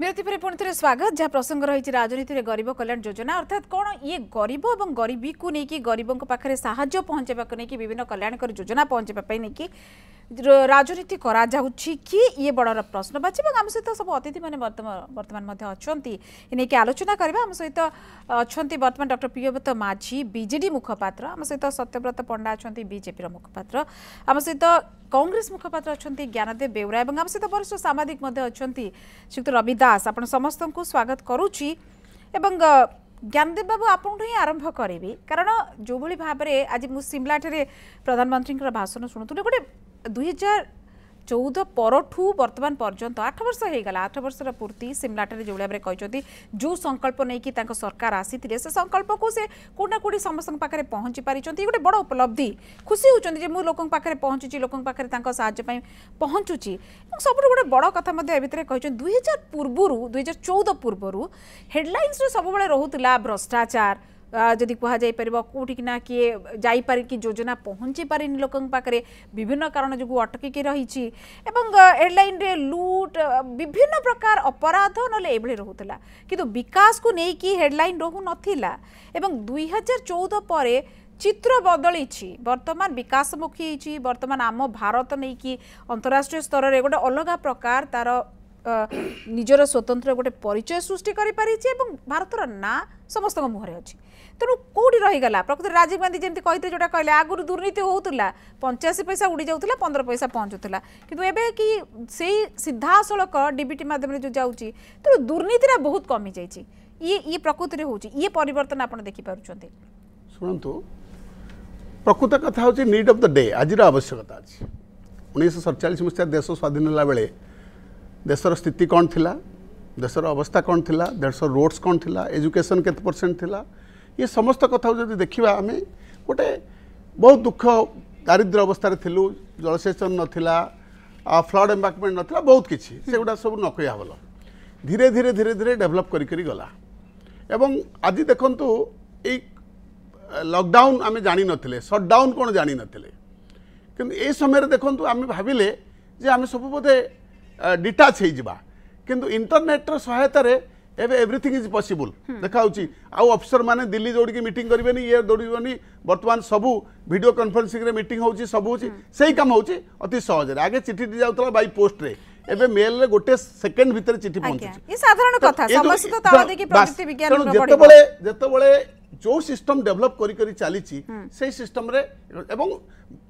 বিরতি পরে পুঁ থেকে স্বাগত যা প্রসঙ্গ রয়েছে রাজনীতির গরিব কল্যাণ যোজনা অর্থাৎ কোণ ইয়ে গরিব এবং গরিবীকে নিয়ে গরিব পাখে সাহায্য পৌঁছাইবাকে নিয়ে বিভিন্ন কল্যাণকর যোজনা পৌঁছাইবা নিয়ে রাজনীতি করা যাচ্ছে কি ইয়ে বড় প্রশ্ন বাছি এবং আমার সহ সব অতিথি মানে বর্তমান মধ্যে অনেক আলোচনা করা আমার সহ অনেক বর্তমান ডক্টর প্রিয়ব্রত মাঝি বিজেডি মুখপাত্র আমার সহ সত্যব্রত পণ্ডা অনেক বিজেপির মুখপাত্র আমার সহ কংগ্রেস মুখপাত্র অনেক জ্ঞানদেব বেউরা এবং আমার সহ বরিষ্ঠ সাংবাদিক শ্রীযুক্ত রবি দাস আপনার সমস্ত স্বাগত করুচি এবং জ্ঞানদেব বাবু আপনার হি আরম্ভ করবি কারণ যেভাবে ভাবে আজ মু সিমলাঠার প্রধানমন্ত্রীর ভাষণ শুণুলি গোটে দুই হাজার চৌদ পরঠু বর্তমান পর্যন্ত আঠ বর্ষ হয়েগলা আঠ বর্ষর পূর্তি সিমলাঠারে যে ভাবে কিন্তু যে সংকল্প নেই তাঁর সরকার আসিলে সে সংকল্পক সে কোটি না কোটি সমস্ত পাখে পৌঁছি পারিছেন গোটে বড় উপলব্ধি খুশি হচ্ছেন যে মু লোক পাখে পৌঁছুছি লোক পাখে তাঁর সাহায্য পৌঁছুছি এবং সবুঠ গোটে বড় কথা এ ভিতরে কিন্তু দুই হাজার পূর্বর দুই হাজার চৌদ পূর্বর হেডলাইন্সরে সবুলে রহুলা ভ্রষ্টাচার ଯଦି କୁହାଯାଇପାରିବ କେଉଁଠିକି ନା କିଏ ଯାଇପାରିକି ଯୋଜନା ପହଞ୍ଚି ପାରିନି ଲୋକଙ୍କ ପାଖରେ ବିଭିନ୍ନ କାରଣ ଯୋଗୁଁ ଅଟକିକି ରହିଛି ଏବଂ ଏୟାରଲାଇନ୍ରେ ଲୁଟ୍ ବିଭିନ୍ନ ପ୍ରକାର ଅପରାଧ ନହେଲେ ଏଭଳି ରହୁଥିଲା କିନ୍ତୁ ବିକାଶକୁ ନେଇକି ହେଡ଼ଲାଇନ୍ ରହୁନଥିଲା ଏବଂ ଦୁଇ ହଜାର ଚଉଦ ପରେ চিত্র বদলিছি বর্তমান বিকাশমুখী হয়েছি বর্তমান আম ভারত নেই অন্তরাষ্ট্রীয় স্তরের গোটে অলগা প্রকার তার ନିଜର ସ୍ୱତନ୍ତ୍ର ଗୋଟେ ପରିଚୟ ସୃଷ୍ଟି କରିପାରିଛି ଏବଂ ଭାରତର ନାଁ ସମସ୍ତଙ୍କ ମୁହଁରେ ଅଛି ତେଣୁ କେଉଁଠି ରହିଗଲା ପ୍ରକୃତରେ ରାଜୀବ ଗାନ୍ଧୀ ଯେମିତି କହିଥିଲେ ଯେଉଁଟା କହିଲେ ଆଗରୁ ଦୁର୍ନୀତି ହେଉଥିଲା ପଞ୍ଚାଅଶୀ ପଇସା ଉଡ଼ିଯାଉଥିଲା ପନ୍ଦର ପଇସା ପହଞ୍ଚୁଥିଲା କିନ୍ତୁ ଏବେ କି ସେଇ ସିଧାସଳଖ ଡିବିଟି ମାଧ୍ୟମରେ ଯେଉଁ ଯାଉଛି ତେଣୁ ଦୁର୍ନୀତିଟା ବହୁତ କମିଯାଇଛି ଇଏ ଇଏ ପ୍ରକୃତିରେ ହେଉଛି ଇଏ ପରିବର୍ତ୍ତନ ଆପଣ ଦେଖିପାରୁଛନ୍ତି ଶୁଣନ୍ତୁ ପ୍ରକୃତ କଥା ହେଉଛି ନିଡ୍ ଅଫ୍ ଦ ଡେ ଆଜିର ଆବଶ୍ୟକତା ଅଛି ଉଣେଇଶହ ସତଚାଳିଶ ମସିହା ଦେଶ ସ୍ୱାଧୀନ ହେଲା ବେଳେ দেশর স্থিতি কণ লা দেশর অবস্থা কণ লা দেশর রোডস কণ লা এজুকেশন কেতে পরসেন্ট লা ই সমস্ত কথা যদি দেখিবা আমি গোটে বহু দুঃখ দারিদ্র অবস্থায় লু জলসেচন নথিলা ফ্লড এম্বাকমেন্ট নথিলা বহুত কিছু সেগুলা সব নকইয়া হল ধীরে ধীরে ধীরে ধীরে ডেভেলপ করি করি গলা এবং আজি দেখন্তু এই লকডাউন আমি জানি নথিলে সটডাউন কোন জানি নথিলে কিন্তু এই সময়ের দেখন্তু আমি ভাবিলে যে আমি সব বোধে डिटाच हो जा इंटरनेट्र सहायतार एवं एव्रीथिंग इज पसिबुल देखा आउ अफिसर मैंने दिल्ली जोड़ की मीट करेंगे ये दौड़े बर्तमान सब भिड कनफरेन्सींग मीट हो सब होम कम होती सहजे आगे चिठी जाऊला बै पोस्ट एबे मेल रे गोटे सेकेंड भीतर चिट्ठी पहुंचे जो सिस्टम डेवलप कर करी चली छी एवं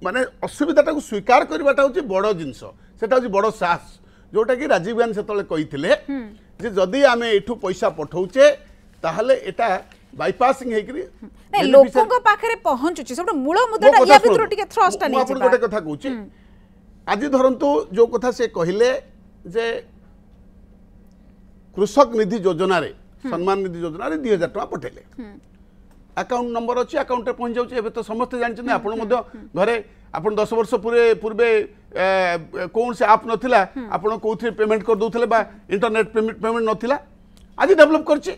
माने असुविधाटा को स्वीकार करबाटा बड़ बडो जिंसो सेटा होची साहस ଯେଉଁଟାକି ରାଜୀବ ଗାନ୍ଧୀ ସେତେବେଳେ କହିଥିଲେ ଯେ ଯଦି ଆମେ ଏଠୁ ପଇସା ପଠାଉଛେ ତାହେଲେ ଏଟା ବାଇପାସିଂ ହେଇକିରି ଲୋକଙ୍କ ପାଖରେ ପହଞ୍ଚୁଛି ସବୁଠୁ ମୂଳ ମୁଦ୍ରାଟା ୟା ଭିତରୁ ଟିକେ ଥ୍ରଷ୍ଟଟା ନେଇ ଆପଣ ଗୋଟେ କଥା କହୁଛି ଆଜି ଧରନ୍ତୁ ଯେଉଁ କଥା ସେ କହିଲେ ଯେ କୃଷକ ନିଧି ଯୋଜନାରେ ସମ୍ମାନ ନିଧି ଯୋଜନାରେ ଦୁଇ ହଜାର ଟଙ୍କା ପଠାଇଲେ ଆକାଉଣ୍ଟ ନମ୍ବର ଅଛି ଆକାଉଣ୍ଟରେ ପହଞ୍ଚି ଯାଉଛି ଏବେ ତ ସମସ୍ତେ ଜାଣିଛନ୍ତି ଆପଣ ମଧ୍ୟ ଘରେ ଆପଣ ଦଶ ବର୍ଷ ପୂର୍ବେ ପୂର୍ବେ କୌଣସି ଆପ୍ ନଥିଲା ଆପଣ କେଉଁଥିରେ ପେମେଣ୍ଟ କରିଦେଉଥିଲେ ବା ଇଣ୍ଟରନେଟ୍ ପେମେଣ୍ଟ ନଥିଲା ଆଜି ଡେଭଲପ୍ କରିଛି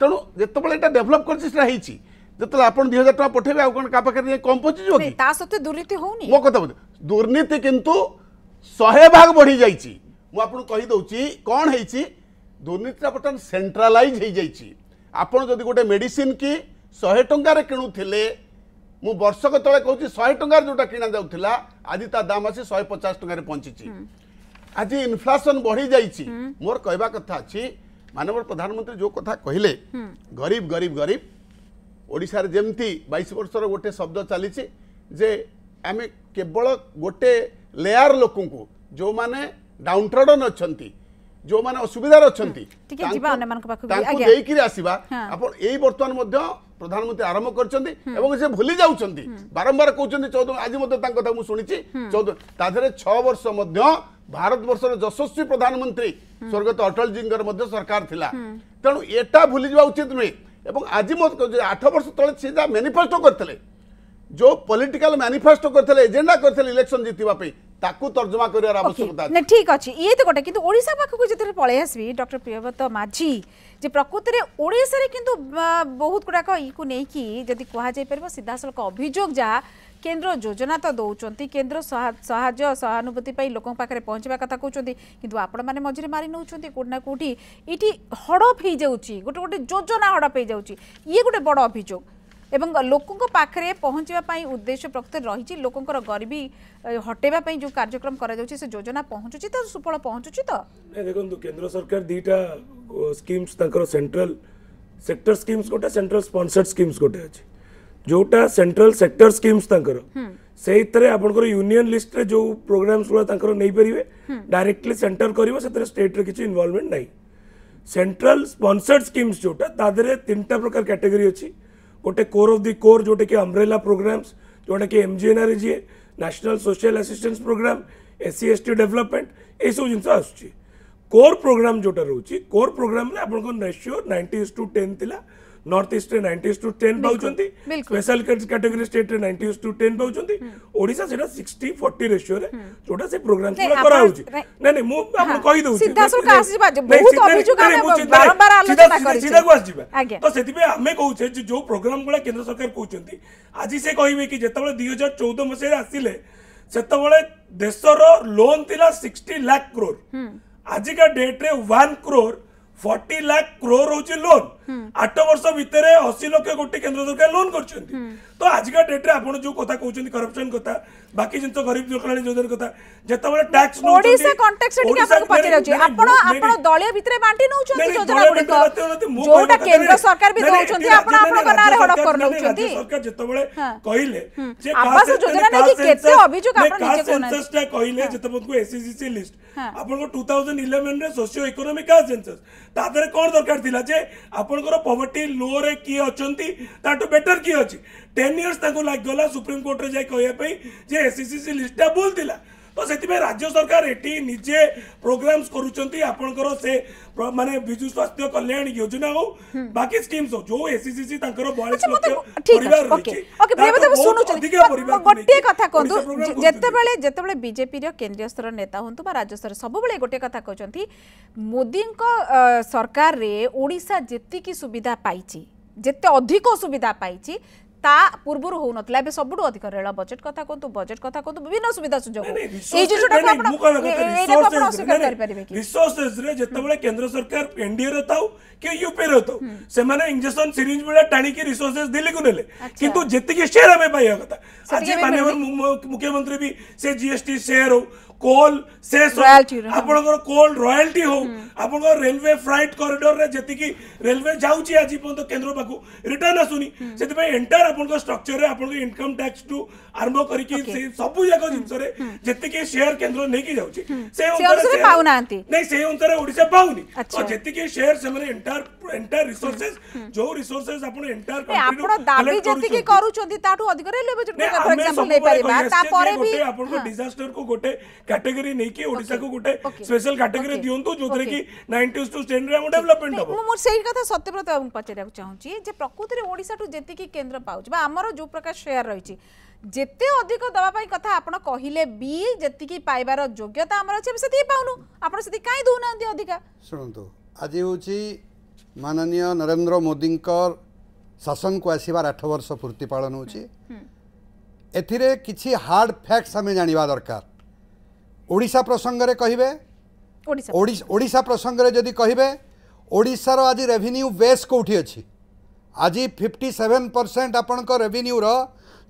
ତେଣୁ ଯେତେବେଳେ ଏଇଟା ଡେଭଲପ୍ କରିଛି ସେଟା ହେଇଛି ଯେତେବେଳେ ଆପଣ ଦୁଇ ହଜାର ଟଙ୍କା ପଠେଇବେ ଆଉ କ'ଣ କାହା ପାଖରେ ଯାଇ କମ୍ ପହଞ୍ଚିଯିବ କି ତା ସତ୍ତ୍ୱେ ଦୁର୍ନୀତି ହେଉନି ମୋ କଥା ବୁଝ ଦୁର୍ନୀତି କିନ୍ତୁ ଶହେ ଭାଗ ବଢ଼ିଯାଇଛି ମୁଁ ଆପଣଙ୍କୁ କହିଦେଉଛି କ'ଣ ହେଇଛି ଦୁର୍ନୀତିଟା ବର୍ତ୍ତମାନ ସେଣ୍ଟ୍ରାଲାଇଜ୍ ହେଇଯାଇଛି ଆପଣ ଯଦି ଗୋଟେ ମେଡ଼ିସିନ୍ କି ଶହେ ଟଙ୍କାରେ କିଣୁଥିଲେ ମୁଁ ବର୍ଷକ ତଳେ କହୁଛି ଶହେ ଟଙ୍କାରେ ଯେଉଁଟା କିଣା ଯାଉଥିଲା ଆଜି ତା ଦାମ ଆସି ଶହେ ପଚାଶ ଟଙ୍କାରେ ପହଞ୍ଚିଛି ଆଜି ଇନଫ୍ଲାସନ ବଢ଼ିଯାଇଛି ମୋର କହିବା କଥା ଅଛି ମାନ୍ୟବର ପ୍ରଧାନମନ୍ତ୍ରୀ ଯେଉଁ କଥା କହିଲେ ଗରିବ ଗରିବ ଗରିବ ଓଡ଼ିଶାରେ ଯେମିତି ବାଇଶ ବର୍ଷର ଗୋଟେ ଶବ୍ଦ ଚାଲିଛି ଯେ ଆମେ କେବଳ ଗୋଟେ ଲେୟାର ଲୋକଙ୍କୁ ଯେଉଁମାନେ ଡାଉନଟ୍ରଡନ୍ ଅଛନ୍ତି ଯେଉଁମାନେ ଅସୁବିଧାରେ ଅଛନ୍ତି ତାଙ୍କୁ ଦେଇକିରି ଆସିବା ଆପଣ ଏଇ ବର୍ତ୍ତମାନ ମଧ୍ୟ ପ୍ରଧାନମନ୍ତ୍ରୀ ଆରମ୍ଭ କରିଛନ୍ତି ଏବଂ ସେ ଭୁଲି ଯାଉଛନ୍ତି ବାରମ୍ବାର କହୁଛନ୍ତି ଚଉଦ ଆଜି ମଧ୍ୟ ତାଙ୍କ କଥା ମୁଁ ଶୁଣିଛି ଚଉଦ ତା ଦେହରେ ଛଅ ବର୍ଷ ମଧ୍ୟ ଭାରତବର୍ଷର ଯଶସ୍ୱୀ ପ୍ରଧାନମନ୍ତ୍ରୀ ସ୍ୱର୍ଗତ ଅଟଳଜୀଙ୍କର ମଧ୍ୟ ସରକାର ଥିଲା ତେଣୁ ଏଟା ଭୁଲିଯିବା ଉଚିତ ନୁହେଁ ଏବଂ ଆଜି ମଧ୍ୟ ଆଠ ବର୍ଷ ତଳେ ସେ ଯାହା ମ୍ୟାନିଫେଷ୍ଟୋ କରିଥିଲେ ଯେଉଁ ପଲିଟିକାଲ ମ୍ୟାନିଫେଷ୍ଟୋ କରିଥିଲେ ଏଜେଣ୍ଡା କରିଥିଲେ ଇଲେକ୍ସନ ଜିତିବା ପାଇଁ ତାକୁ ତର୍ଜମା କରିବାର ଆବଶ୍ୟକତା ନା ଠିକ ଅଛି ଇଏ ତ ଗୋଟେ କିନ୍ତୁ ଓଡ଼ିଶା ପାଖକୁ ଯେତେବେଳେ ପଳେଇ ଆସିବି ଡକ୍ଟର ପ୍ରିୟବ୍ରତ ମାଝୀ ଯେ ପ୍ରକୃତରେ ଓଡ଼ିଶାରେ କିନ୍ତୁ ବହୁତ ଗୁଡ଼ାକ ଇକୁ ନେଇକି ଯଦି କୁହାଯାଇପାରିବ ସିଧାସଳଖ ଅଭିଯୋଗ ଯାହା କେନ୍ଦ୍ର ଯୋଜନା ତ ଦେଉଛନ୍ତି କେନ୍ଦ୍ର ସାହାଯ୍ୟ ସହାନୁଭୂତି ପାଇଁ ଲୋକଙ୍କ ପାଖରେ ପହଞ୍ଚିବା କଥା କହୁଛନ୍ତି କିନ୍ତୁ ଆପଣମାନେ ମଝିରେ ମାରି ନେଉଛନ୍ତି କେଉଁଠି ନା କେଉଁଠି ଏଇଠି ହଡ଼ପ ହେଇଯାଉଛି ଗୋଟେ ଗୋଟେ ଯୋଜନା ହଡ଼ପ ହେଇଯାଉଛି ଇଏ ଗୋଟେ ବଡ଼ ଅଭିଯୋଗ एवं लोकों पाखे पहुँचापी उद्देश्य प्रकृति रही लोकंर गरीबी हटे जो कार्यक्रम करोजना पहुँचुची तो सुफल पहुँचुची तो देखो केन्द्र सरकार दीटा स्कीम्स सेट्राल सेक्टर स्कीम्स गोटे सेन्ट्राल स्पन्सर्ड स्कीम्स गोटे अच्छे जोटा सेट्राल सेक्टर स्कीम्स से यूनियन लिस्ट में जो प्रोग्राम गुड़ा नहीं पारे डायरेक्टली सेन्टर कर स्टेट किसी इनवल्वमेंट नहीं सेट्राल स्पन्सर्ड स्कीम जोटा तीन टा प्रकार कैटेगरी अच्छी ওটে কোর অফ দি কোর জোটে কি আমব্রেলা প্রোগ্রামস জোটে কি MGNR G national social assistance programme SC ST development এই সব জিনস আসচি কোর প্রোগ্রাম জোটা রউচি কোর প্রোগ্রাম ল আপন কো রেশিও 90:10 তিলা नॉर्थ ईस्ट रे 90s टू 10 पाउचंती स्पेशल कैटेगरी स्टेट रे 90s टू 10 पाउचंती ओडिसा सेटा 60 40 रेशियो रे छोटा से प्रोग्राम हम्म। पूरा कराउ छी नै नै मु आप हाँ, कहि दउ छी सीधा सुका आसी बाजे बहुत अभिजुग तो आमे बारंबार आलोचना करै छी सीधा को आसी जिबे तो सेति पे आमे कहउ छै जे जो प्रोग्राम गुला केंद्र सरकार कहउचंती आज से कहिबे कि जेतबे 2014 मसे आसीले सेतबे देशर लोन तिला 60 लाख करोड़ आज का डेट रे 1 करोड़ ফর্টি লাখ ক্রোর হচ্ছে লোন আট বর্ষ ভিতরে অশী লক্ষ কোটি কেন্দ্র সরকার লোন করছেন ତ ଆଜିକା ଡେଟ୍ରେ ଆପଣ ଯେଉଁ କଥା କହୁଛନ୍ତି କରପ୍ସନ କଥା ବାକି ଜିନିଷ ଗରିବ ଲୋକମାନେ ଯୋଜନା କଥା ଯେତେବେଳେ ଟ୍ୟାକ୍ସ ଓଡ଼ିଶା କଣ୍ଟେକ୍ସଟ ଟିକେ ଆପଣଙ୍କୁ ପଚାରାଉଛି ଆପଣ ଆପଣ ଦଳୀୟ ଭିତରେ ବାଣ୍ଟି ନଉଛନ୍ତି ଯୋଜନା ଗୁଡିକ ଯୋଉଟା କେନ୍ଦ୍ର ସରକାର ବି ଦଉଛନ୍ତି ଆପଣ ଆପଣଙ୍କ ନାଁରେ ହଡପ କରି ନଉଛନ୍ତି ସରକାର ଯେତେବେଳେ କହିଲେ ଯେ ଆବାସ ଯୋଜନା ନେଇକି କେତେ ଅଭିଯୋଗ ଆପଣ ନିଜେ କହୁନାହାନ୍ତି କହିଲେ ଯେତେବେଳକୁ ଏସସିସି ଲିଷ୍ଟ ଆପଣଙ୍କ 2011 ରେ ସୋସିଓ ଇକୋନୋମିକ କାଷ୍ଟ ସେନ୍ସସ୍ ତା ଦେହରେ କଣ ଦରକାର ଥିଲା ଯେ ଆପଣଙ୍କର ପଭର୍ଟି ଲୋରେ କିଏ ଅଛନ୍ତି ତାଠୁ ବେଟର କିଏ ଅଛି ଟେନ୍ ଇୟର୍ସ ତାଙ୍କୁ ଲାଗିଗଲା ସୁପ୍ରିମକୋର୍ଟରେ ଯାଇ କହିବା ପାଇଁ ଯେ ଏସ୍ସିସି ଲିଷ୍ଟଟା ଭୁଲ ଥିଲା ତ ସେଥିପାଇଁ ରାଜ୍ୟ ସରକାର ଏଠି ନିଜେ ପ୍ରୋଗ୍ରାମ୍ସ କରୁଛନ୍ତି ଆପଣଙ୍କର ସେ ମାନେ ବିଜୁ ସ୍ୱାସ୍ଥ୍ୟ କଲ୍ୟାଣ ଯୋଜନା ହଉ ବାକି ସ୍କିମ୍ସ ହଉ ଯୋଉ ଏସ୍ସିସି ତାଙ୍କର ବୟାଳିଶ ଲକ୍ଷ ପରିବାର ଗୋଟିଏ କଥା କୁହନ୍ତୁ ଯେତେବେଳେ ଯେତେବେଳେ ବିଜେପିର କେନ୍ଦ୍ରୀୟ ସ୍ତର ନେତା ହୁଅନ୍ତୁ ବା ରାଜ୍ୟ ସ୍ତର ସବୁବେଳେ ଗୋଟିଏ କଥା କହୁଛନ୍ତି ମୋଦିଙ୍କ ସରକାରରେ ଓଡ଼ିଶା ଯେତିକି ସୁବିଧା ପାଇଛି ଯେତେ ଅଧିକ ସୁବିଧା ପାଇଛି તા પુરબુર હો નત લે બ સબડ અધિક રેલા બજેટ કથા કો તો બજેટ કથા કો તો વિવિન સુવિધા સુજો એ જો જો આપણ રિસોર્સિસ રે જેત બળે કેન્દ્ર સરકાર એન્ડીએ રે તાઉ કે યુ પેરો તો સે મને ઇન્જેક્શન સિરીઝ બળે ટાણી કે રિસોર્સિસ દિલી કુનેલે કીંતુ જેત કે શેર મે ભાઈ હ કતા અજે મને મુખ્યમંત્રી ભી સે જીએસટી શેર कोल से ଆପଣଙ୍କର କୋଲ ରୟାଲିଟି ହଉ ଆପଣଙ୍କର ରେଲୱେ ଫ୍ରାଇଟ୍ କରିଡରରେ ଯେତିକି ରେଲୱେ ଯାଉଛି ଆଜି ପର୍ଯ୍ୟନ୍ତ କେନ୍ଦ୍ର ପାଖକୁ ରିଟର୍ନ ଆସୁନି ସେଥିପାଇଁ ଏଣ୍ଟାର ଆପଣଙ୍କ ଷ୍ଟ୍ରକ୍ଚରରେ ଆପଣଙ୍କ ଇନକମ ଟ୍ୟାକ୍ସ ଠୁ ଆରମ୍ଭ କରିକି ସବୁ ଯାକ ଜିନିଷରେ ଯେତିକି ସେୟାର କେନ୍ଦ୍ର ନେଇକି ଯାଉଛି ସେ ଅନୁସାରେ ପାଉନାହାନ୍ତି ନାଇଁ ସେ ଅନୁସାରେ ଓଡ଼ିଶା ପାଉନି ଯେତିକି ସେୟାର ସେମାନେ ଏଣ୍ଟାର ଏଣ୍ଟାର ରିସୋର୍ସେସ ଯୋଉ ରିସୋର୍ସେସ ଆପଣ ଏଣ୍ଟାର ଆପଣ ଦାବି ଯେତିକି କରୁଛନ୍ତି ତାଠୁ ଅଧିକ ରେଲୱେ ବଜେଟ ଫର ଏକ୍ସାମ୍ପଲ ନେଇ ପାରିବା ତାପରେ ବି ଆପଣଙ୍କ ଡିଜାଷ୍ଟର କୁ ଗୋଟେ ক্যাটেগরি নেইকি ওড়িশাকে গোটে স্পেশাল ক্যাটেগরি দিয়ন্তু যোথরে কি 90s টু 10 রে ডেভেলপমেন্ট হবো মু সেই কথা সত্যব্রত বাবু পচারিବାକୁ চাহুছি যে প্রকৃতিরে ওড়িশা টু যেতিকি কেন্দ্র পাউছি বা আমার যে প্রকার শেয়ার রয়েছে যেতে অধিক দেওয়া পাই কথা আপনার কহিলে বি যেতিকি পাইবার যোগ্যতা আমার আছে আমি সেতিকি পাউনু আপনার সেতিকি কাই দউ না অধিকা শুনন্তু আজি হচ্ছে মাননীয় নরেন্দ্র মোদিঙ্কর ଶାସନକୁ ଆସିବାର ଆଠ ବର୍ଷ ପୂର୍ତ୍ତି ପାଳନ ହେଉଛି ଏଥିରେ କିଛି ହାର୍ଡ଼ ଫ୍ୟାକ୍ଟସ୍ ଆମେ ଜାଣିବା ଦରକାର ଓଡ଼ିଶା ପ୍ରସଙ୍ଗରେ କହିବେ ଓଡ଼ିଶା ପ୍ରସଙ୍ଗରେ ଯଦି କହିବେ ଓଡ଼ିଶାର ଆଜି ରେଭିନ୍ୟୁ ବେସ୍ କେଉଁଠି ଅଛି ଆଜି ଫିଫ୍ଟି ସେଭେନ୍ ପରସେଣ୍ଟ ଆପଣଙ୍କ ରେଭିନ୍ୟୁର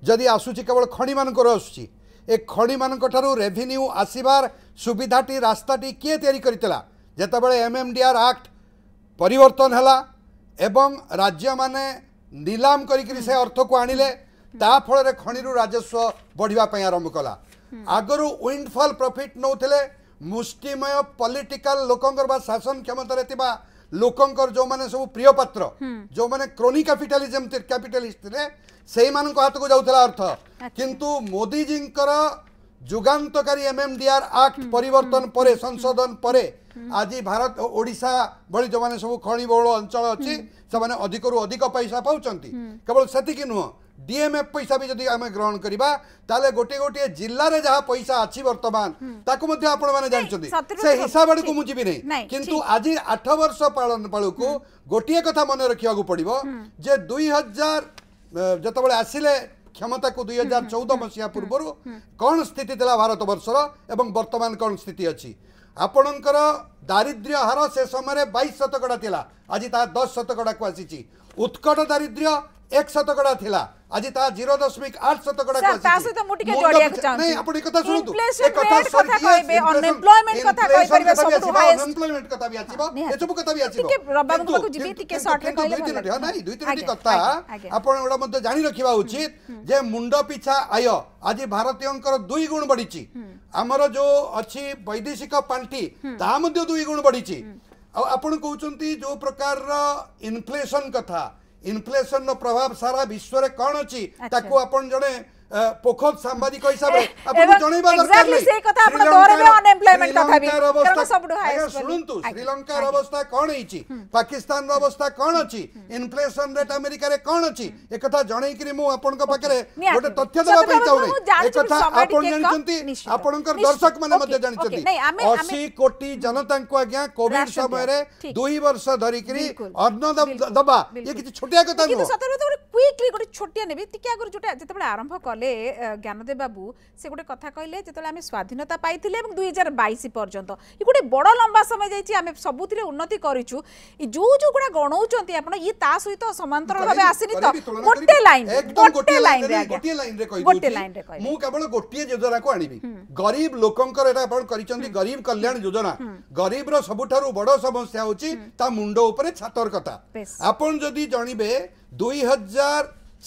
ଯଦି ଆସୁଛି କେବଳ ଖଣିମାନଙ୍କର ଆସୁଛି ଏ ଖଣିମାନଙ୍କଠାରୁ ରେଭିନ୍ୟୁ ଆସିବାର ସୁବିଧାଟି ରାସ୍ତାଟି କିଏ ତିଆରି କରିଥିଲା ଯେତେବେଳେ M M D R act ପରିବର୍ତ୍ତନ ହେଲା ଏବଂ ରାଜ୍ୟମାନେ ନିଲାମ କରିକିରି ସେ ଅର୍ଥକୁ ଆଣିଲେ ତା ଫଳରେ ଖଣିରୁ ରାଜସ୍ୱ ବଢ଼ିବା ପାଇଁ ଆରମ୍ଭ କଲା ଆଗରୁ ୱିଣ୍ଡଫଲ୍ ପ୍ରଫିଟ୍ ନେଉଥିଲେ ମୁଷ୍ଟିମୟ ପଲିଟିକାଲ ଲୋକଙ୍କର ବା ଶାସନ କ୍ଷମତାରେ ଥିବା ଲୋକଙ୍କର ଯେଉଁମାନେ ସବୁ ପ୍ରିୟପାତ୍ର ଯେଉଁମାନେ କ୍ରୋନି କ୍ୟାପିଟାଲିଜମ୍ କ୍ୟାପିଟାଲିଷ୍ଟ ଥିଲେ ସେଇମାନଙ୍କ ହାତକୁ ଯାଉଥିଲା ଅର୍ଥ କିନ୍ତୁ ମୋଦିଜୀଙ୍କର যুগান্তকারী এমএমডিআর আক্ট পরিবর্তন পরে সংশোধন পরে আজি ভারত ওড়িশা ভি যে সব খনিবহুল অঞ্চল অছি সে অধিকর অধিক পয়সা পাচ্ছেন কেবল সেটিকি নুহ ডিএমএফ পয়সা বি যদি আমি গ্রহণ করা তাহলে গোটিয়ে গোটিয়ে জেলার যা পয়সা আছে বর্তমান তাকে আপন মানে জাঁচান সে হিসাব আড়ক মু যাবি না কিন্তু আজি আঠ বর্ষ পালন বেড়ক গোটিয়ে কথা মনে রাখা পড়ব যে দুই হাজার যেতবে আসলে କ୍ଷମତାକୁ ଦୁଇ ହଜାର ଚଉଦ ମସିହା ପୂର୍ବରୁ କ'ଣ ସ୍ଥିତି ଥିଲା ଭାରତବର୍ଷର ଏବଂ ବର୍ତ୍ତମାନ କ'ଣ ସ୍ଥିତି ଅଛି ଆପଣଙ୍କର ଦାରିଦ୍ର୍ୟ ହାର ସେ ସମୟରେ ବାଇଶ ଶତକଡ଼ା ଥିଲା ଆଜି ତାହା ଦଶ ଶତକଡ଼ାକୁ ଆସିଛି ଉତ୍କଟ ଦାରିଦ୍ର୍ୟ ଏକ ଶତକଡ଼ା ଥିଲା આજે તા 0.8 ટકા તાસହିତ મુટિકે જોડિયા ચાહું નહીં આપણે કથા શુણતુ ઇન્ફ્લેશન કથા કહીબે અનએમ્પ્લોયમેન્ટ કથા કઈ પરિબે સબટુ હાઈએસ્ટ અનએમ્પ્લોયમેન્ટ કથા ભી આછીબો એસબુ કથા ભી આછીબો ટીકે રબ્બા મુકુ જીબી ટીકે શોર્ટલી કહીલે ભલે હા નહીં દુઈ ત્રણટી કથા આપણે એડા મધ્ય જાણી રખીવા ઉચિત જે મુંડ પિછા આય આજે ભારતીયંકર ଦୁଇ ଗୁଣ ବଢ଼ିଛି ଆମର ଯୋଉ ଅଛି ବୈଦେଶିକ ପାଣ୍ଠି ତାହା ମଧ୍ୟ ଦୁଇ ଗୁଣ ବଢ଼ିଛି ଆଉ ଆପଣ କହୁଛନ୍ତି ଯୋଉ ପ୍ରକାରର ଇନଫ୍ଲେସନ୍ କଥା ಇನ್ಫ್ಲೇಷನ್ ପ୍ରଭାବ ସାରା ବିଶ୍ୱରେ କଣ ଅଛି ତାକୁ ଆପଣ ଜଣେ পোখব সাংবাদিক হিসাবে আপনাকে জনাইবা দরকার নাই সেই কথা আপন দৌড়বে আনএমপ্লয়মেন্ট কথা বি কারণ সবডু হাইস্ট শুনন্তু শ্রীলঙ্কার অবস্থা কোন হইছি পাকিস্তানর অবস্থা কোন আছে ইনফ্লেশন রেট আমেরিকার কোন আছে এ কথা জনাই করি মু আপনক পাকরে গোটে তথ্য দেবা পাই চাও নাই এ কথা আপন জানিছন্তি আপনকর দর্শক মানে মধ্যে জানিছন্তি 80 কোটি জনতাঙ্কু আজ্ঞা কোভিড সময়রে 2 বর্ষ ধরিকরি অন্ন দবা এ কিছু ছোটিয়া কথা কিন্তু কুইকলি ছোটিয়া নেবি টিকে আগর যেটা আরম্ভ কলে জ্ঞানদেব বাবু সে গোটে কথা কহিলেন যেত আমি স্বাধীনতা পাইলে এবং দুই হাজার বাইশ পর্যন্ত ই গোটে বড় লম্বা সময় যাই আমি সবুথে উন্নতি করছু যে যে গুড়া গণৌছেন আপনার ইয়ে তা সহিত সমান্তরাল ভাবে আসেনি তো গোটে লাইন গোটে লাইন গোটে লাইন গোটে লাইন মু কেবল গোটিয়ে যোজনা কো আনিবি গরিব লোকঙ্কর এটা আপন করিছেন গরিব কল্যাণ যোজনা গরিবর সবুঠারু বড় সমস্যা হচ্ছে তা মুন্ড উপরে ছাতর কথা আপন যদি জানিবে দুই হাজার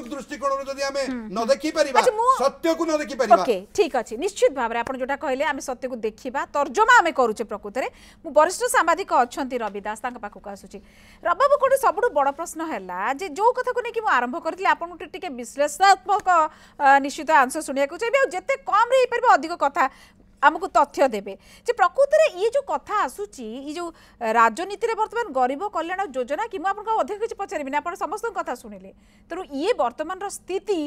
ଅମୁକ ଦୃଷ୍ଟିକୋଣରୁ ଯଦି ଆମେ ନ ଦେଖିପାରିବା ସତ୍ୟକୁ ନ ଦେଖିପାରିବା ଓକେ ଠିକ ଅଛି ନିଶ୍ଚିତ ଭାବରେ ଆପଣ ଯୋଉଟା କହିଲେ ଆମେ ସତ୍ୟକୁ ଦେଖିବା ତର୍ଜମା ଆମେ କରୁଛେ ପ୍ରକୃତରେ ମୁଁ ବରିଷ୍ଠ ସାମ୍ବାଦିକ ଅଛନ୍ତି ରବି ଦାସ ତାଙ୍କ ପାଖକୁ ଆସୁଛି ରବାବୁ ଗୋଟେ ସବୁଠୁ ବଡ଼ ପ୍ରଶ୍ନ ହେଲା ଯେ ଯୋଉ କଥାକୁ ନେଇକି ମୁଁ ଆରମ୍ଭ କରିଥିଲି ଆପଣଙ୍କୁ ଟିକେ ବିଶ୍ଳେଷଣାତ୍ମକ ନିଶ୍ଚିତ ଆନ୍ସର ଶୁଣିବାକୁ ଚାହିଁବି ଆଉ ଯେତେ କମ୍ରେ ହେଇପାରିବ ଅଧିକ କଥା ଆମକୁ ତଥ୍ୟ ଦେବେ ଯେ ପ୍ରକୃତରେ ଇଏ ଯେଉଁ କଥା ଆସୁଛି ଇଏ ଯେଉଁ ରାଜନୀତିରେ ବର୍ତ୍ତମାନ ଗରିବ କଲ୍ୟାଣ ଯୋଜନା କି ମୁଁ ଆପଣଙ୍କୁ ଅଧିକ କିଛି ପଚାରିବିନି ଆପଣ ସମସ୍ତଙ୍କ କଥା ଶୁଣିଲେ ତେଣୁ ଇଏ ବର୍ତ୍ତମାନର ସ୍ଥିତି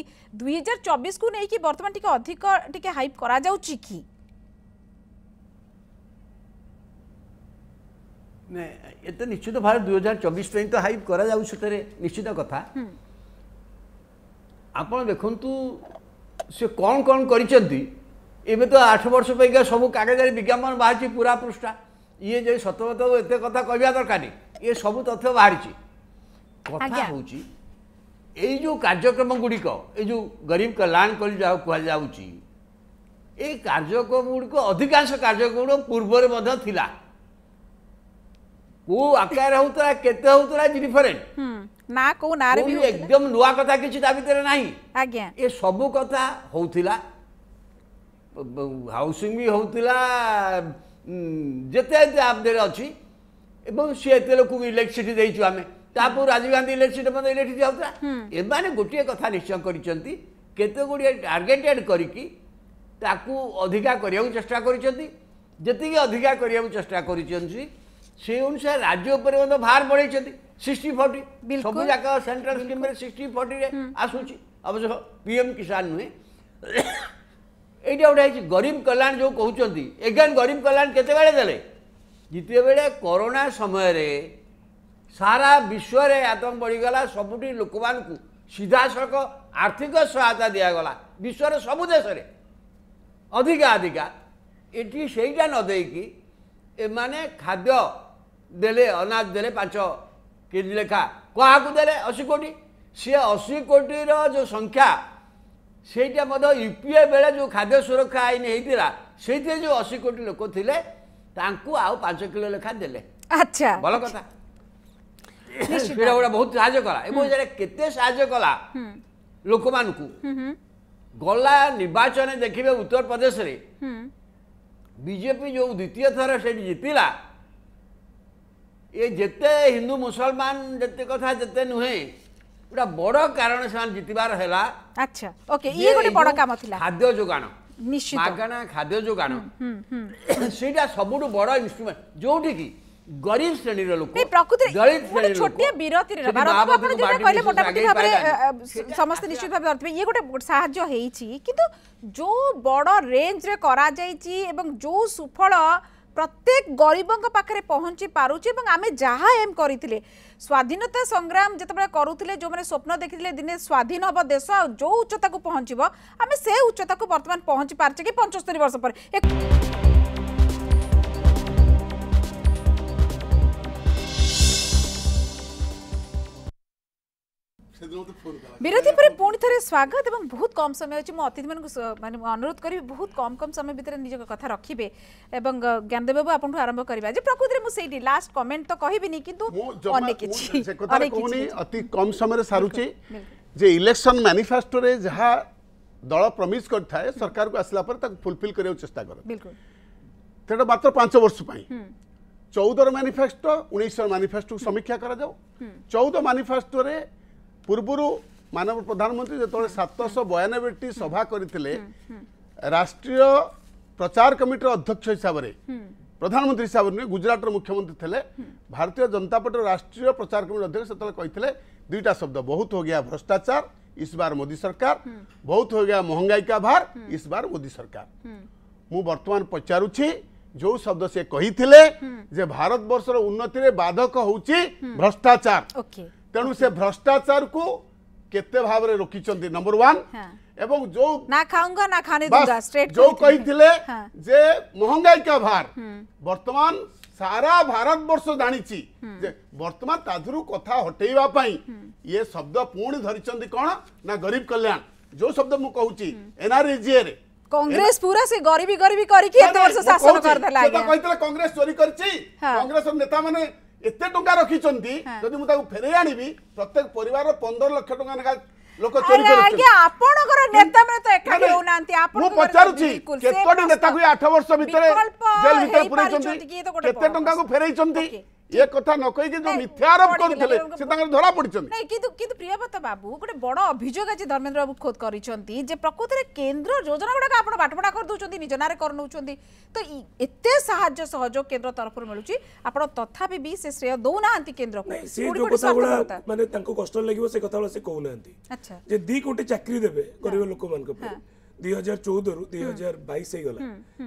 ଦୁଇ ହଜାର ଚବିଶକୁ ନେଇକି ବର୍ତ୍ତମାନ ଟିକେ ଅଧିକ ଟିକେ ହାଇପ୍ କରାଯାଉଛି କି ଏତେ ନିଶ୍ଚିତ ଭାବେ ଦୁଇ ହଜାର ଚବିଶ ପାଇଁ ତ ହାଇପ୍ କରାଯାଉଛି ସେଥିରେ ନିଶ୍ଚିତ କଥା ଆପଣ ଦେଖନ୍ତୁ ସେ କ'ଣ କ'ଣ କରିଛନ୍ତି ଏବେ ତ ଆଠ ବର୍ଷ ପାଇଁକା ସବୁ କାଗଜରେ ବିଜ୍ଞାପନ ବାହାରିଛି ପୁରା ପୃଷ୍ଠା ଇଏ ଯଦି ସତବତ ଏତେ କଥା କହିବା ଦରକାର ଇଏ ସବୁ ତଥ୍ୟ ବାହାରିଛି କଥା ହେଉଛି ଏଇ ଯେଉଁ କାର୍ଯ୍ୟକ୍ରମ ଗୁଡ଼ିକ ଏଇ ଯେଉଁ ଗରିବ କଲ୍ୟାଣ କରି କୁହାଯାଉଛି ଏଇ କାର୍ଯ୍ୟକ୍ରମ ଗୁଡ଼ିକ ଅଧିକାଂଶ କାର୍ଯ୍ୟକ୍ରମ ଗୁଡ଼ିକ ପୂର୍ବରୁ ମଧ୍ୟ ଥିଲା କେଉଁ ଆକାର ହେଉଥିଲା କେତେ ହେଉଥିଲା ଇଜ୍ ଡିଫରେଣ୍ଟ ନା କେଉଁ ନାଁରେ ବି ଏକଦମ ନୂଆ କଥା କିଛି ତା ଭିତରେ ନାହିଁ ଆଜ୍ଞା ଏ ସବୁ କଥା ହେଉଥିଲା ହାଉସିଂ ବି ହେଉଥିଲା ଯେତେ ଯେତେ ଆପ୍ଦେରେ ଅଛି ଏବଂ ସିଏ ଏତେ ଲୋକଙ୍କୁ ଇଲେକ୍ଟ୍ରିସିଟି ଦେଇଛୁ ଆମେ ତାପରେ ରାଜୀବ ଗାନ୍ଧୀ ଇଲେକ୍ଟ୍ରିସିଟି ମଧ୍ୟ ଇଲେକ୍ଟ୍ରିସିଟି ହେଉଥିଲା ଏମାନେ ଗୋଟିଏ କଥା ନିଶ୍ଚୟ କରିଛନ୍ତି କେତେ ଗୁଡ଼ିଏ ଟାର୍ଗେଟେଡ୍ କରିକି ତାକୁ ଅଧିକା କରିବାକୁ ଚେଷ୍ଟା କରିଛନ୍ତି ଯେତିକି ଅଧିକା କରିବାକୁ ଚେଷ୍ଟା କରିଛନ୍ତି ସେ ଅନୁସାରେ ରାଜ୍ୟ ଉପରେ ମଧ୍ୟ ଭାର ବଢ଼େଇଛନ୍ତି ସିକ୍ସଟି ଫର୍ଟି ସବୁ ଯାକ ସେଣ୍ଟ୍ରାଲ ସ୍କିମ୍ରେ ସିକ୍ସଟି ଫର୍ଟିରେ ଆସୁଛି ଅବଶ୍ୟ ପିଏମ୍ କିଷାନ ନୁହେଁ ଏଇଟା ଗୋଟେ ହେଇଛି ଗରିବ କଲ୍ୟାଣ ଯେଉଁ କହୁଛନ୍ତି ଏଗେନ୍ ଗରିବ କଲ୍ୟାଣ କେତେବେଳେ ଦେଲେ ଦ୍ୱିତୀୟବେଳେ କରୋନା ସମୟରେ ସାରା ବିଶ୍ୱରେ ଆତଙ୍କ ବଢ଼ିଗଲା ସବୁଠି ଲୋକମାନଙ୍କୁ ସିଧାସଳଖ ଆର୍ଥିକ ସହାୟତା ଦିଆଗଲା ବିଶ୍ୱର ସବୁ ଦେଶରେ ଅଧିକା ଅଧିକା ଏଠି ସେଇଟା ନ ଦେଇକି ଏମାନେ ଖାଦ୍ୟ ଦେଲେ ଅନାଜ ଦେଲେ ପାଞ୍ଚ କେ ଜି ଲେଖା କାହାକୁ ଦେଲେ ଅଶୀ କୋଟି ସିଏ ଅଶୀ କୋଟିର ଯେଉଁ ସଂଖ୍ୟା ସେଇଟା ମଧ୍ୟ ୟୁପିଏ ବେଳେ ଯେଉଁ ଖାଦ୍ୟ ସୁରକ୍ଷା ଆଇନ ହେଇଥିଲା ସେଇଥିରେ ଯେଉଁ ଅଶୀ କୋଟି ଲୋକ ଥିଲେ ତାଙ୍କୁ ଆଉ ପାଞ୍ଚ କିଲୋ ଲେଖା ଦେଲେ ଆଚ୍ଛା ଭଲ କଥା ସେଇଟା ଗୋଟେ ବହୁତ ସାହାଯ୍ୟ କଲା ଏବଂ ସେଇଟା କେତେ ସାହାଯ୍ୟ କଲା ଲୋକମାନଙ୍କୁ ଗଲା ନିର୍ବାଚନ ଦେଖିବେ ଉତ୍ତରପ୍ରଦେଶରେ ବିଜେପି ଯେଉଁ ଦ୍ୱିତୀୟ ଥର ସେଇଠି ଜିତିଲା ଏ ଯେତେ ହିନ୍ଦୁ ମୁସଲମାନ ଯେତେ କଥା ଯେତେ ନୁହେଁ গোটা বড় কারণ সে জিতবার হল আচ্ছা ওকে ইয়ে গোটে বড় কাম থিলা খাদ্য যোগান নিশ্চিত মাগণা খাদ্য যোগান সেইটা সবুঠু বড় ইনস্ট্রুমেন্ট যোউটি কি গরিব শ্রেণীর লোক প্রকৃতির ছোটিয়া বিরতির কহিলে মোটামুটি ভাবে সমস্ত নিশ্চিত ভাবে ধরবে ইয়ে গোটে সাহায্য হয়েছি কিন্তু যে বড় রেঞ্জরে করা যাইছি এবং যে সুফল প্রত্যেক গরিবঙ্ক পাখে পৌঁছি পারুছি এবং আমি যাহা এম করিলে স্বাধীনতা সংগ্রাম যেতবে করুলে যে স্বপ্ন দেখি দিনে স্বাধীন হব দেশ যে উচ্চতা পৌঁছব আমি সে উচ্চতা বর্তমান পৌঁছি পারছে কি পঞ্চস্তরি বর্ষ পরে বিরতি পরে পুঁ থে স্বাগত এবং বহুত কম সময় অছি অতিথি মানুষ মানে অনুরোধ করি বহুত কম কম সময় ভিতরে নিজ কথা রাখবে এবং জ্ঞানদেব বাবু আপনার আরম্ভ করা যে প্রকৃতিরে মু সেইটি লাস্ট কমেন্ট তো কহিবিনি কিন্তু অনেক কিছু অতি কম সময়ে সারুছি যে ইলেকশন ম্যানিফেস্টোরে যা দল প্রমিজ করে থাকে সরকার আসলা পরে তাকে ফুলফিল করার চেষ্টা করে সেটা মাত্র পাঁচ বর্ষ পাই চৌদর ম্যানিফেস্টো উনিশশো ম্যানিফেস্টো সমীক্ষা করা যাও চৌদ ম্যানিফেস্টোরে ପୂର୍ବରୁ ମାନବ ପ୍ରଧାନମନ୍ତ୍ରୀ ଯେତେବେଳେ ସାତଶହ ବୟାନବେଟି ସଭା କରିଥିଲେ ରାଷ୍ଟ୍ରୀୟ ପ୍ରଚାର କମିଟିର ଅଧ୍ୟକ୍ଷ ହିସାବରେ ପ୍ରଧାନମନ୍ତ୍ରୀ ହିସାବରେ ନୁହେଁ ଗୁଜରାଟର ମୁଖ୍ୟମନ୍ତ୍ରୀ ଥିଲେ ଭାରତୀୟ ଜନତା ପାର୍ଟିର ରାଷ୍ଟ୍ରୀୟ ପ୍ରଚାର କମିଟି ଅଧ୍ୟକ୍ଷ ସେତେବେଳେ କହିଥିଲେ ଦୁଇଟା ଶବ୍ଦ ବହୁତ ହୋ ଗୟା ଭ୍ରଷ୍ଟାଚାର इस बार मोदी सरकार बहुत हो गया महंगाई का भार इस बार मोदी सरकार मु बर्तमान पचारुछि जो शब्द से कही भारत वर्ष उन्नति बाधक हूँ भ्रष्टाचार ତେଣୁ ସେ ଭ୍ରଷ୍ଟାଚାରକୁ କେତେ ଭାବରେ ରୋକିଛନ୍ତି ନମ୍ବର ୱାନ୍ ଏବଂ ଯୋଉ ନା ଖାଉଙ୍ଗା ନା ଖାନି ଦୁଙ୍ଗା ଷ୍ଟ୍ରେଟ୍ ଯୋଉ କହିଥିଲେ ଯେ ମହଙ୍ଗାଇ କା ଭାର ବର୍ତ୍ତମାନ ସାରା ଭାରତବର୍ଷ ଜାଣିଛି ଯେ ବର୍ତ୍ତମାନ ତା ଦେହରୁ କଥା ହଟେଇବା ପାଇଁ ଇଏ ଶବ୍ଦ ପୁଣି ଧରିଛନ୍ତି କ'ଣ ନା ଗରିବ କଲ୍ୟାଣ ଯୋଉ ଶବ୍ଦ ମୁଁ କହୁଛି ଏନଆରଜିଏରେ କଂଗ୍ରେସ ପୁରା ସେ ଗରିବି ଗରିବି କରିକି ଏତେ ବର୍ଷ ଶାସନ କରିଦେଲା କହିଥିଲେ କଂଗ୍ରେସ ଚୋରି କରିଛି କଂଗ୍ରେସ ନେତାମାନେ ଏତେ ଟଙ୍କା ରଖିଛନ୍ତି ଯଦି ମୁଁ ତାକୁ ଫେରେଇ ଆଣିବି ପ୍ରତ୍ୟେକ ପରିବାରର ପନ୍ଦର ଲକ୍ଷ ଟଙ୍କା ଲେଖା ଲୋକ ଚୋରି କରୁଛନ୍ତି ଆପଣଙ୍କର ନେତାମାନେ ତ ଏକାଠି ହଉନାହାନ୍ତି ମୁଁ ପଚାରୁଛି କେତୋଟି ନେତାକୁ 8 ବର୍ଷ ଭିତରେ ଜେଲ ଭିତରେ ପୁରେଇଛନ୍ତି କେତେ ଟଙ୍କାକୁ ଫେରେଇଛନ୍ତି ଏ କଥା ନ କହିକି ଯୋଉ ମିଥ୍ୟା ଆରୋପ କରୁଥିଲେ ସେ ତାଙ୍କର ଧରା ପଡିଛନ୍ତି ନାଇଁ କିନ୍ତୁ କିନ୍ତୁ ପ୍ରିୟବ୍ରତ ବାବୁ ଗୋଟେ ବଡ ଅଭିଯୋଗ ଆଜି ଧର୍ମେନ୍ଦ୍ର ବାବୁ ଖୋଦ କରିଛନ୍ତି ଯେ ପ୍ରକୃତରେ କେନ୍ଦ୍ର ଯୋଜନା ଗୁଡାକ ଆପଣ ବାଟବଟା କରିଦେଉଛନ୍ତି ନିଜ ନାଁରେ କରିନେଉଛନ୍ତି ତ ଏତେ ସାହାଯ୍ୟ ସହଯୋଗ କେନ୍ଦ୍ର ତରଫରୁ ମିଳୁଛି ଆପଣ ତଥାପି ବି ସେ ଶ୍ରେୟ ଦେଉନାହାନ୍ତି କେନ୍ଦ୍ରକୁ ସେ ଯୋଉ କଥା ଗୁଡା ମାନେ ତାଙ୍କୁ କଷ୍ଟ ଲାଗିବ ସେ କଥା ଗୁଡା ସେ କହୁନାହାନ୍ତି ଯେ ଦି କୋଟି ଚାକିରି ଦେବେ ଗରିବ ଲୋକମାନଙ୍କ ପାଇଁ ଦୁଇ ହଜାର ଚଉଦରୁ ଦୁଇ ହଜାର ବାଇଶ ହେଇଗଲା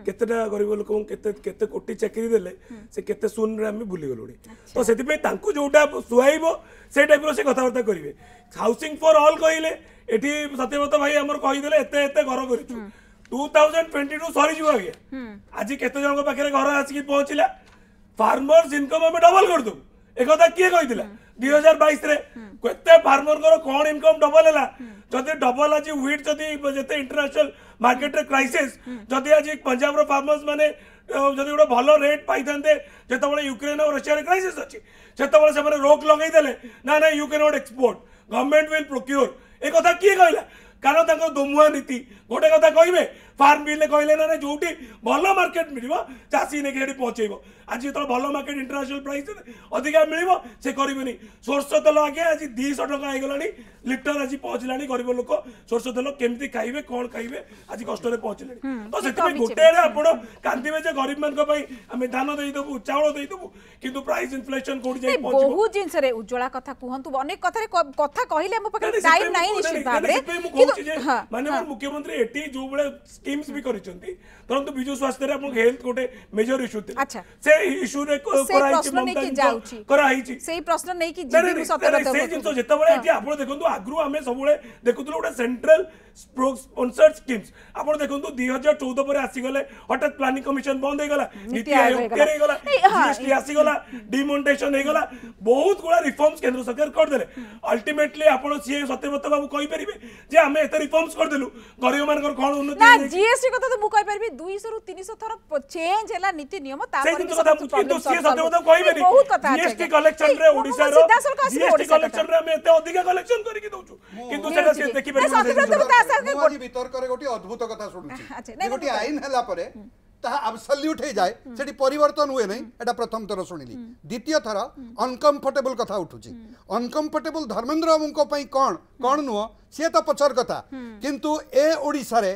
କେତେଟା ଗରିବ ଲୋକଙ୍କୁ କେତେ କେତେ କୋଟି ଚାକିରି ଦେଲେ ସେ କେତେ ଶୂନରେ ଆମେ ଭୁଲିଗଲୁଣି ତ ସେଥିପାଇଁ ତାଙ୍କୁ ଯେଉଁଟା ସୁହାଇବ ସେଇ ଟାଇପ୍ର ସେ କଥାବାର୍ତ୍ତା କରିବେ ହାଉସିଂ ଫର୍ ଅଲ୍ କହିଲେ ଏଠି ସତ୍ୟବ୍ରତ ଭାଇ ଆମର କହିଦେଲେ ଏତେ ଏତେ ଘର କରିଛୁ ଟୁ ଥାଉଜେଣ୍ଡ ଟ୍ୱେଣ୍ଟି ଟୁ ସରିଯିବ ଆଜ୍ଞା ଆଜି କେତେ ଜଣଙ୍କ ପାଖରେ ଘର ଆସିକି ପହଞ୍ଚିଲା ଫାର୍ମର୍ସ ଇନକମ୍ ଆମେ ଡବଲ୍ କରିଦେବୁ ଏ କଥା କିଏ କହିଥିଲା ଦୁଇ ହଜାର ବାଇଶରେ କେତେ ଫାର୍ମରଙ୍କର କ'ଣ ଇନକମ୍ ଡବଲ ହେଲା ଯଦି ଡବଲ ଆଜି ହ୍ୱିଟ୍ ଯଦି ଯେତେ ଇଣ୍ଟରନ୍ୟାସନାଲ ମାର୍କେଟରେ କ୍ରାଇସିସ୍ ଯଦି ଆଜି ପଞ୍ଜାବର ଫାର୍ମର୍ସ ମାନେ ଯଦି ଗୋଟେ ଭଲ ରେଟ୍ ପାଇଥାନ୍ତେ ଯେତେବେଳେ ୟୁକ୍ରେନ୍ ଆଉ ରଷିଆରେ କ୍ରାଇସିସ୍ ଅଛି ସେତେବେଳେ ସେମାନେ ରୋକ୍ ଲଗେଇଦେଲେ ନା ନା you can not export government will procure ଏ କଥା କିଏ କହିଲା କାରଣ ତାଙ୍କର ଦୋମୁହା ନୀତି ଗୋଟେ କଥା କହିବେ ଫାର୍ମ ବିଲ୍ରେ କହିଲେ ନା ଯୋଉଠି ଭଲ ମାର୍କେଟ ମିଳିବ ଚାଷୀ ନେଇକି ସେଠି ପହଞ୍ଚେଇବ আজ যেতবে ভাল মার্কেট ইন্টরন্যাশনাল প্রাইস অধিকা মিলব সে করবেনি সোর্ষ তেল আজ্ঞা আজ দুইশ টাকা হয়ে লিটর আজ পৌঁছলা গরিব লোক সোর্ষ তেল কেমি খাইবে কম খাইবে আজ কষ্টরে পৌঁছলে তো সেপাই গোটে আড়ে আপনার কাঁদবে যে গরিব মানুষ আমি ধান দেইদেবু চাউল দেইদেবু কিন্তু প্রাইস ইনফ্লেশন কোটি যাই পৌঁছিব বহু জিনিসরে উজ্জ্বলা কথা কুহন্তু অনেক কথারে কথা কহিলে আমার পাখে টাইম নাই নিশ্চিত ভাবে কিন্তু মানে মুখ্যমন্ত্রী এটি যোবলে স্কিমস বি করিছন্তি ধরন্তু বিজু স্বাস্থ্যরে আপনার হেলথ গোটে মেজর ইস্যু থিলা আচ্ছা ଇସ୍ୟୁରେ କରାହେଇଛି କରାହେଇଛି ସେଇ ପ୍ରଶ୍ନ ନେଇକି ଯେତେବେଳେ ଆପଣ ଦେଖନ୍ତୁ ଆଗରୁ ଆମେ ସବୁବେଳେ ଦେଖୁଥିଲୁ ଗୋଟେ ସେଣ୍ଟ୍ରାଲ স্পন্সর স্কিমস আপন দেখুন দুই হাজার চৌদ পরে আসিগলে হঠাৎ প্ল্যানিং কমিশন বন্ধ হয়ে নীতি আয়োগ ফের হয়ে জিএসটি হ্যাঁ, আসিগলা ডিমোনিটেসন হয়ে বহুত গুড়া রিফর্মস কেন্দ্র সরকার করেদেলে আলটিমেটলি আপন সিএ সত্যব্রত বাবু কইপারিবে যে আমি এতে রিফর্মস করেদেলু গরিব মানকর কোন উন্নতি না জিএসটি কথা তো মু কইপারিবি 200 রু 300 থর চেঞ্জ হেলা নীতি নিয়ম তারপরে সেই কথা কিন্তু সিএ সত্যব্রত কইবেনি জিএসটি কলেকশন রে ওড়িশা রে জিএসটি কলেকশন রে আমি এতে অধিক কলেকশন করি কি দউছু কিন্তু সেটা সে দেখি পারিবে ଆଜି ବିତର୍କରେ ଗୋଟିଏ ଅଦ୍ଭୁତ କଥା ଶୁଣୁଛି ଗୋଟିଏ ଆଇନ ହେଲା ପରେ ତାହା ଆବସଲ୍ୟୁଟ୍ ହେଇଯାଏ ସେଠି ପରିବର୍ତ୍ତନ ହୁଏ ନାହିଁ ଏଇଟା ପ୍ରଥମ ଥର ଶୁଣିଲି ଦ୍ୱିତୀୟ ଥର ଅନକମ୍ଫର୍ଟେବୁଲ୍ କଥା ଉଠୁଛି ଅନକମ୍ଫର୍ଟେବୁଲ୍ ଧର୍ମେନ୍ଦ୍ର ବାବୁଙ୍କ ପାଇଁ କ'ଣ କ'ଣ ନୁହଁ ସିଏ ତ ପଛର କଥା କିନ୍ତୁ ଏ ଓଡ଼ିଶାରେ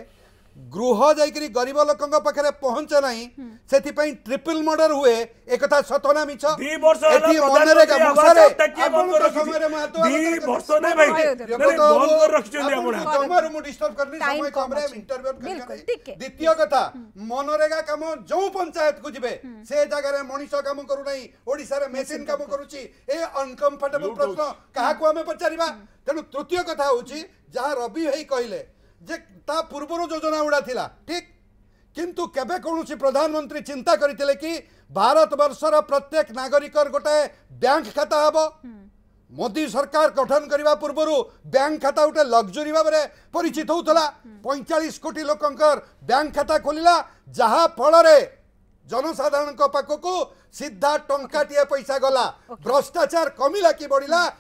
ଗୃହ ଯାଇକରି ଗରିବ ଲୋକଙ୍କ ପାଖରେ ପହଞ୍ଚେ ନାହିଁ ସେଥିପାଇଁ ଟ୍ରିପଲ ମର୍ଡର ହୁଏ ଏକଥା ସତ ନା ମିଛ ଦ୍ୱିତୀୟ କଥା ମନରେଗା କାମ ଯୋଉ ପଞ୍ଚାୟତକୁ ଯିବେ ସେ ଜାଗାରେ ମଣିଷ କାମ କରୁନାହିଁ ଓଡିଶାରେ ମେସିନ କାମ କରୁଛି ଏ ଅନକମ୍ଫର୍ଟେବଲ ପ୍ରଶ୍ନ କାହାକୁ ଆମେ ପଚାରିବା ତେଣୁ ତୃତୀୟ କଥା ହଉଛି ଯାହା ରବି ଭାଇ କହିଲେ ଯେ ତା ପୂର୍ବରୁ ଯୋଜନା ଗୁଡ଼ା ଥିଲା ଠିକ୍ କିନ୍ତୁ କେବେ କୌଣସି ପ୍ରଧାନମନ୍ତ୍ରୀ ଚିନ୍ତା କରିଥିଲେ କି ଭାରତବର୍ଷର ପ୍ରତ୍ୟେକ ନାଗରିକର ଗୋଟାଏ ବ୍ୟାଙ୍କ ଖାତା ହେବ ମୋଦି ସରକାର ଗଠନ କରିବା ପୂର୍ବରୁ ବ୍ୟାଙ୍କ ଖାତା ଗୋଟେ ଲକ୍ଜୁରୀ ଭାବରେ ପରିଚିତ ହେଉଥିଲା ପଇଁଚାଳିଶ କୋଟି ଲୋକଙ୍କର ବ୍ୟାଙ୍କ ଖାତା ଖୋଲିଲା ଯାହା ଫଳରେ ଜନସାଧାରଣଙ୍କ ପାଖକୁ ସିଧା ଟଙ୍କାଟିଏ ପଇସା ଗଲା ଭ୍ରଷ୍ଟାଚାର କମିଲା କି ବଢ଼ିଲା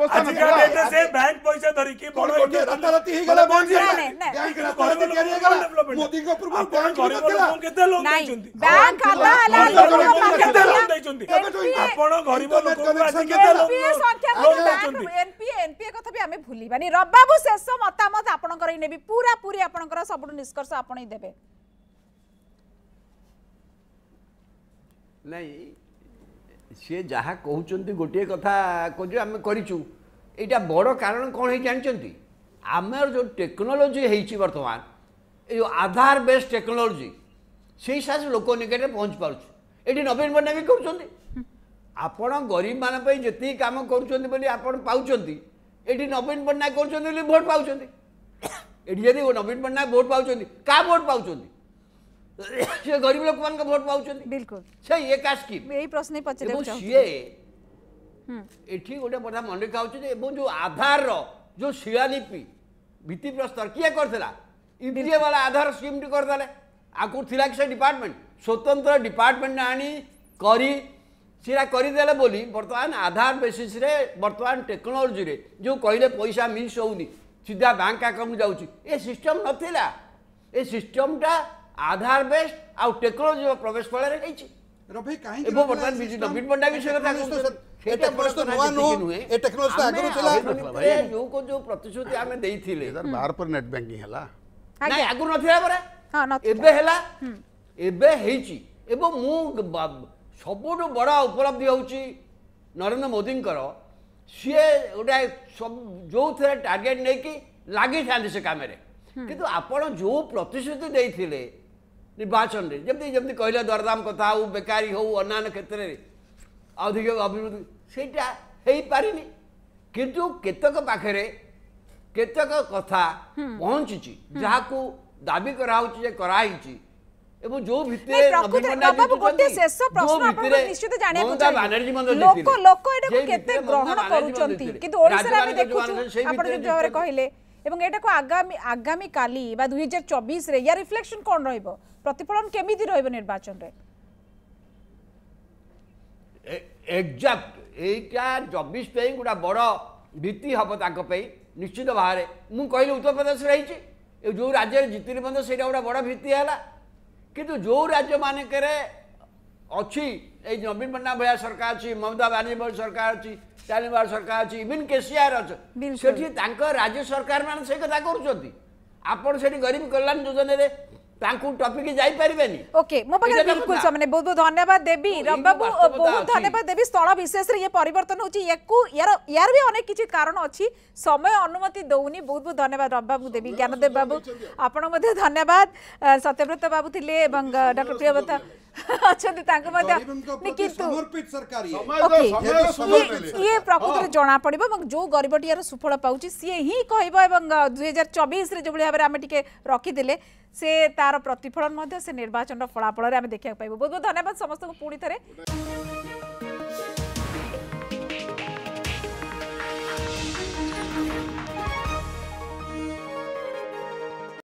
ವ್ಯವಸ್ಥೆ ಬ್ಯಾಂಕ್ ಪೈಸಾ ಧರಿಕೆ ರತಾರತಿ ହେଇଗଲା ବ୍ୟାଙ୍କ ରତାରତି ତିଆରି ହେଇଗଲା ମୋଦିଙ୍କ ପୂର୍ବରୁ ବ୍ୟାଙ୍କ ନଥିଲା କେତେ ଲୋନ୍ ଦେଇଛନ୍ତି ବ୍ୟାଙ୍କ ଖାତା ହେଲା ଲୋକଙ୍କ କେତେ ଲୋନ୍ ଦେଇଛନ୍ତି ଆପଣ ଗରିବ ଲୋକଙ୍କୁ ଆଜି କେତେ ଲୋନ୍ ଦେଇଛନ୍ତି ଏନପିଏ ଏନପିଏ କଥା ବି ଆମେ ଭୁଲିବାନି ରବାବୁ ଶେଷ ମତାମତ ଆପଣଙ୍କର ହିଁ ନେବି ପୁରା ପୁରି ଆପଣଙ୍କର ସବୁଠୁ ନିଷ୍କର୍ଷ ଆପଣ ହିଁ ଦେବେ ନାଇଁ সে যাহা কুমার গোটিয়ে কথা কু আমি করছু এইটা বড় কারণ কোণ হয়ে জাঁচান আমার যে টেকনোলোজি হয়েছি বর্তমান এই যে আধার বেস টেকনোলোজি সেই সাজ লোক নিকটে পৌঁছ পারছি এটি নবীন পট্টনাক করছেন আপন গরিব মান যেত কাম করছেন বলে আপনার পাচ্ছেন এটি নবীন পট্টনাক করছেন বলে ভোট পাচ্ছেন এটি যদি নবীন পট্টনাক ভোট পাচ্ছেন কাহা ভোট পাচ্ছেন ସେ ଗରିବ ଲୋକମାନଙ୍କ ଭୋଟ ପାଉଛନ୍ତି ସେ ଇଏ କା ସ୍କିମ୍ ଏଇ ପ୍ରଶ୍ନ ଏବଂ ସିଏ ଏଠି ଗୋଟେ କଥା ମନେ ରଖାହେଉଛି ଯେ ଏବଂ ଯେଉଁ ଆଧାରର ଯେଉଁ ଶିଳାଲିପି ଭିତ୍ତିପ୍ରସ୍ତର କିଏ କରିଥିଲା ଇଏ ବାଲା ଆଧାର ସ୍କିମ୍ଟି କରିଦେଲେ ଆଗକୁ ଥିଲା କି ସେ ଡିପାର୍ଟମେଣ୍ଟ ସ୍ୱତନ୍ତ୍ର ଡିପାର୍ଟମେଣ୍ଟ ଆଣି କରି ସେଇଟା କରିଦେଲେ ବୋଲି ବର୍ତ୍ତମାନ ଆଧାର ବେସିସ୍ରେ ବର୍ତ୍ତମାନ ଟେକ୍ନୋଲୋଜିରେ ଯେଉଁ କହିଲେ ପଇସା ମିସ୍ ହେଉନି ସିଧା ବ୍ୟାଙ୍କ ଆକାଉଣ୍ଟ ଯାଉଛି ଏ ସିଷ୍ଟମ୍ ନଥିଲା ଏ ସିଷ୍ଟମ୍ଟା ଆଧାର ବେସ୍ଡ ଆଉ ଟେକ୍ନୋଲୋଜିର ପ୍ରବେଶ ଫଳରେ ହେଇଛି ରବି କାହିଁକି ଏବଂ ବର୍ତ୍ତମାନ ବିଜୁ ନବୀନ ପଟ୍ଟନାୟକ ବିଷୟ କଥା ଯୋଉ ଯୋଉ ପ୍ରତିଶ୍ରୁତି ଆମେ ଦେଇଥିଲେ ବାର ପରେ ନେଟ୍ ବ୍ୟାଙ୍କିଂ ହେଲା ନାଇଁ ଆଗରୁ ନଥିଲା ପରା ଏବେ ହେଲା ଏବେ ହେଇଛି ଏବଂ ମୁଁ ସବୁଠୁ ବଡ଼ ଉପଲବ୍ଧି ହେଉଛି ନରେନ୍ଦ୍ର ମୋଦିଙ୍କର ସିଏ ଗୋଟେ ଯେଉଁଥିରେ ଟାର୍ଗେଟ୍ ନେଇକି ଲାଗିଥାନ୍ତି ସେ କାମରେ କିନ୍ତୁ ଆପଣ ଯେଉଁ ପ୍ରତିଶ୍ରୁତି ଦେଇଥିଲେ निर्वाचन जमी जमी कहले दरदाम कथा हो बेकारी हूँ क्षेत्र में अधिक अभिवृद्धि सेटा हो कितु केतक पाखे केतक कथा पहुँची जहाँ को दावी कराई कराई आगामी काली रिफ्लेक्शन कौन रही প্রতিফলন কেমিতি রহব নির্বাচনের এক্জাক্ট এইটা চব্বিশ গোটা বড় ভিত্তি হব তাঁপাই নিশ্চিত বাহারে মু কহিলি উত্তরপ্রদেশ রয়েছে যে রাজ্যের জিতিলি বন্ধ সেটা গোটা বড় ভিত্তি হল কিন্তু যে রাজ্য মানকরে অছি এই নবীন পট্টনাক ভাইয়া সরকার অছি মমতা বানার্জী ভাই সরকার অছি স্টালিন ভাই সরকার অছি ইভিন কেসিআর অছে সেটি তাঙ্ক রাজ্য সরকার মানে সেই কথা করছেন আপন সেটি গরিব কল্যাণ যোজনায় ତାଙ୍କୁ ଟପିକ ଯାଇପାରିବେନି ଓକେ ମୋ ପାଖରେ ବିଲକୁଲ ସେମାନେ ବହୁତ ବହୁତ ଧନ୍ୟବାଦ ଦେବି ରବିବାବୁ ବହୁତ ଧନ୍ୟବାଦ ଦେବି ସ୍ଥଳ ବିଶେଷରେ ଇଏ ପରିବର୍ତ୍ତନ ହେଉଛି ୟାକୁ ୟାର ୟାର ବି ଅନେକ କିଛି କାରଣ ଅଛି ସମୟ ଅନୁମତି ଦେଉନି ବହୁତ ବହୁତ ଧନ୍ୟବାଦ ରବିବାବୁ ଦେବି ଜ୍ଞାନଦେବ ବାବୁ ଆପଣଙ୍କୁ ମଧ୍ୟ ଧନ୍ୟବାଦ ସତ୍ୟବ୍ରତ ବାବୁ ଥିଲେ ଏବଂ ଡକ୍ଟର ପ୍ରିୟବ୍ରତ ଅଛନ୍ତି ତାଙ୍କୁ ମଧ୍ୟ କିନ୍ତୁ ଇଏ ପ୍ରକୃତରେ ଜଣାପଡ଼ିବ ଏବଂ ଯେଉଁ ଗରିବଟି ଏହାର ସୁଫଳ ପାଉଛି ସିଏ ହିଁ କହିବ ଏବଂ ଦୁଇ ହଜାର ଚବିଶରେ ଯେଉଁଭଳି ଭାବରେ ଆମେ ଟିକେ ରଖିଦେଲେ ସେ ତାର ପ୍ରତିଫଳନ ମଧ୍ୟ ସେ ନିର୍ବାଚନର ଫଳାଫଳରେ ଆମେ ଦେଖିବାକୁ ପାଇବୁ ବହୁତ ବହୁତ ଧନ୍ୟବାଦ ସମସ୍ତଙ୍କୁ ପୁଣି ଥରେ